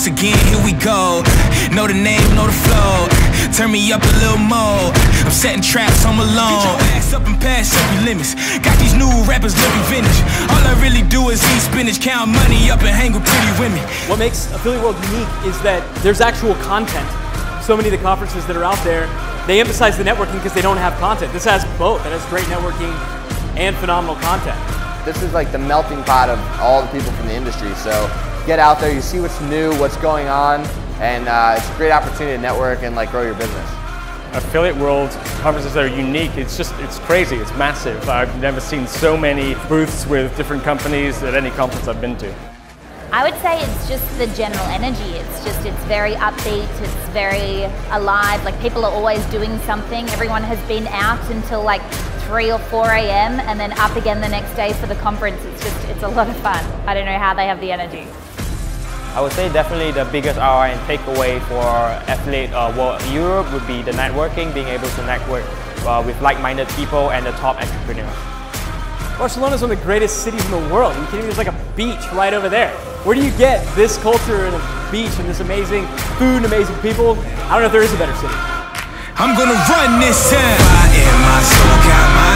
once again, here we go. Know the name, know the flow. Turn me up a little more. I'm setting traps, I'm alone. Get your ass up and pass every limits. Got these new rappers looking vintage. All I really do is eat spinach, count money up, and hang with pretty women. What makes Affiliate World unique is that there's actual content. So many of the conferences that are out there, they emphasize the networking because they don't have content. This has both. It has great networking and phenomenal content. This is like the melting pot of all the people from the industry. So get out there, you see what's new, what's going on, and uh, it's a great opportunity to network and like grow your business. Affiliate World conferences are unique. It's just, it's crazy, it's massive. I've never seen so many booths with different companies at any conference I've been to. I would say it's just the general energy. It's just, it's very upbeat, it's very alive. Like people are always doing something. Everyone has been out until like 3 or 4 a.m. and then up again the next day for the conference. It's just, it's a lot of fun. I don't know how they have the energy. I would say definitely the biggest ROI and takeaway for Affiliate uh, World Europe would be the networking, being able to network uh, with like-minded people and the top entrepreneurs. Barcelona is one of the greatest cities in the world. You kidding me? There's like a beach right over there. Where do you get this culture and a beach and this amazing food and amazing people? I don't know if there is a better city. I'm gonna run this town. Fire in my soul, got my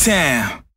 Town.